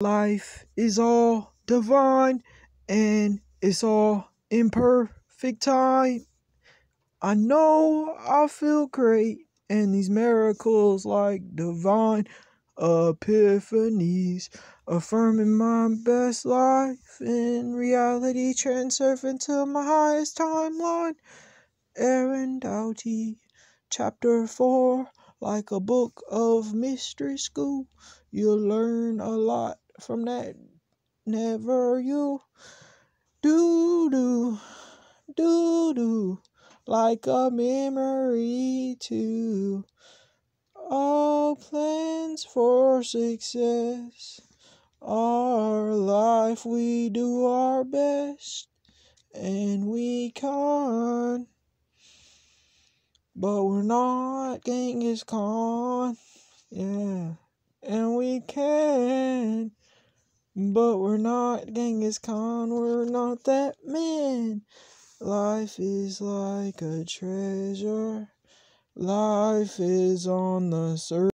Life is all divine and it's all in perfect time. I know I feel great and these miracles like divine epiphanies affirming my best life in reality transfer into my highest timeline. Aaron Doughty, chapter 4, like a book of mystery school. You'll learn a lot from that. Never you do do do do like a memory too. All plans for success. Our life we do our best and we can. But we're not Genghis Khan. Yeah. And we can. But we're not Genghis Khan. We're not that man. Life is like a treasure. Life is on the surface.